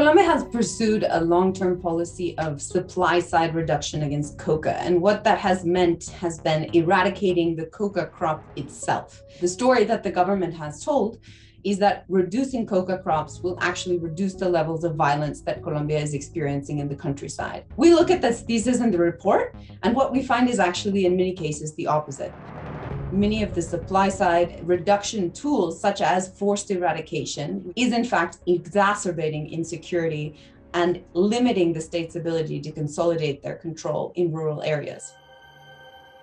Colombia has pursued a long term policy of supply side reduction against coca. And what that has meant has been eradicating the coca crop itself. The story that the government has told is that reducing coca crops will actually reduce the levels of violence that Colombia is experiencing in the countryside. We look at this thesis in the report, and what we find is actually, in many cases, the opposite many of the supply side reduction tools, such as forced eradication, is in fact exacerbating insecurity and limiting the state's ability to consolidate their control in rural areas.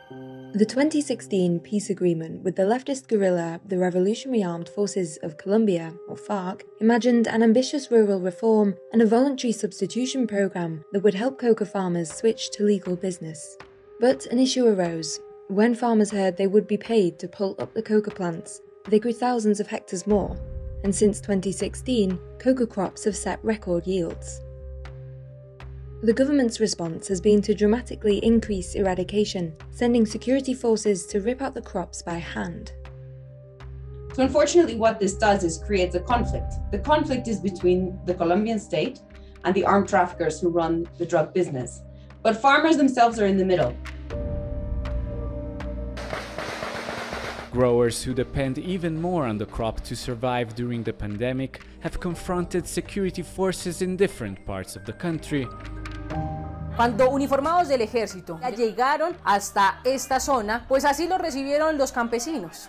The 2016 peace agreement with the leftist guerrilla, the Revolutionary Armed Forces of Colombia, or FARC, imagined an ambitious rural reform and a voluntary substitution program that would help coca farmers switch to legal business. But an issue arose when farmers heard they would be paid to pull up the coca plants, they grew thousands of hectares more, and since 2016, coca crops have set record yields. The government's response has been to dramatically increase eradication, sending security forces to rip out the crops by hand. So, unfortunately, what this does is creates a conflict. The conflict is between the Colombian state and the armed traffickers who run the drug business. But farmers themselves are in the middle. Growers who depend even more on the crop to survive during the pandemic have confronted security forces in different parts of the country. Cuando uniformados del ejército llegaron hasta esta zona, pues así lo recibieron los campesinos.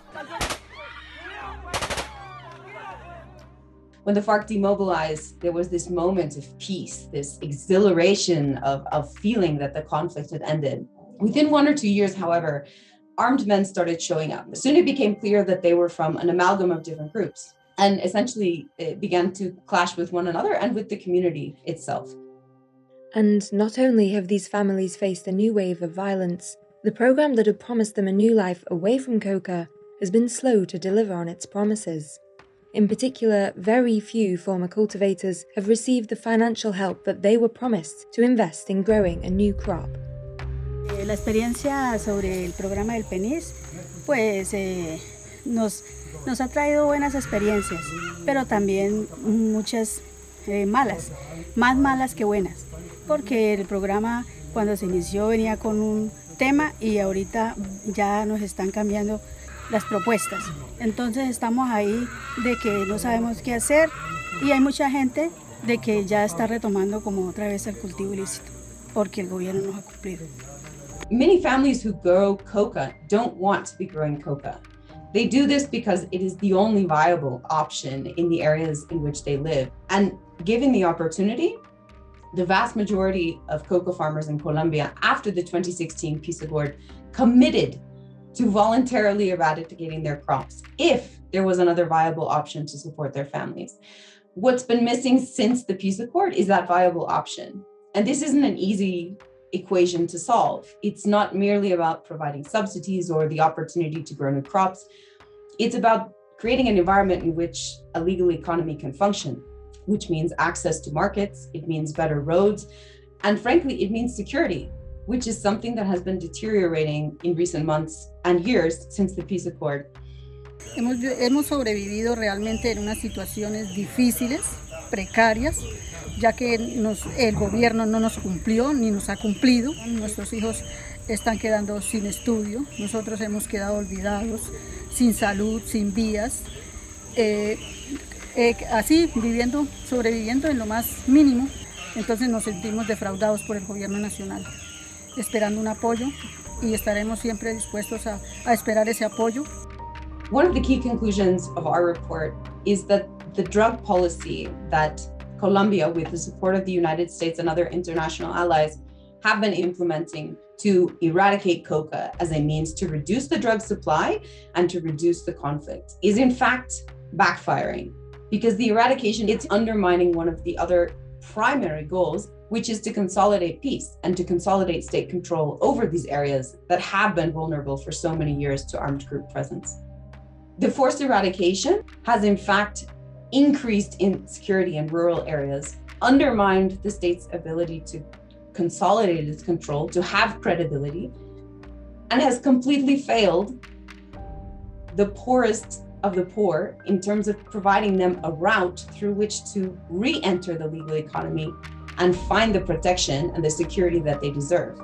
When the FARC demobilized, there was this moment of peace, this exhilaration of, of feeling that the conflict had ended. Within one or two years, however, armed men started showing up. Soon it became clear that they were from an amalgam of different groups and essentially it began to clash with one another and with the community itself. And not only have these families faced a new wave of violence, the program that had promised them a new life away from coca has been slow to deliver on its promises. In particular, very few former cultivators have received the financial help that they were promised to invest in growing a new crop. La experiencia sobre el programa del PENIS, pues eh, nos, nos ha traído buenas experiencias, pero también muchas eh, malas, más malas que buenas, porque el programa cuando se inició venía con un tema y ahorita ya nos están cambiando las propuestas. Entonces estamos ahí de que no sabemos qué hacer y hay mucha gente de que ya está retomando como otra vez el cultivo ilícito, porque el gobierno nos ha cumplido. Many families who grow coca don't want to be growing coca. They do this because it is the only viable option in the areas in which they live. And given the opportunity, the vast majority of coca farmers in Colombia after the 2016 peace accord committed to voluntarily eradicating their crops if there was another viable option to support their families. What's been missing since the peace accord is that viable option. And this isn't an easy equation to solve. It's not merely about providing subsidies or the opportunity to grow new crops. It's about creating an environment in which a legal economy can function, which means access to markets, it means better roads, and frankly, it means security, which is something that has been deteriorating in recent months and years since the peace accord. Hemos, hemos sobrevivido realmente en unas situaciones difíciles, precarias, ya que nos, el gobierno no nos cumplió ni nos ha cumplido. Nuestros hijos están quedando sin estudio, nosotros hemos quedado olvidados, sin salud, sin vías, eh, eh, así viviendo, sobreviviendo en lo más mínimo. Entonces nos sentimos defraudados por el gobierno nacional, esperando un apoyo y estaremos siempre dispuestos a, a esperar ese apoyo. One of the key conclusions of our report is that the drug policy that Colombia, with the support of the United States and other international allies, have been implementing to eradicate coca as a means to reduce the drug supply and to reduce the conflict is in fact backfiring. Because the eradication it's undermining one of the other primary goals which is to consolidate peace and to consolidate state control over these areas that have been vulnerable for so many years to armed group presence. The forced eradication has in fact increased insecurity in rural areas, undermined the state's ability to consolidate its control, to have credibility, and has completely failed the poorest of the poor in terms of providing them a route through which to re enter the legal economy and find the protection and the security that they deserve.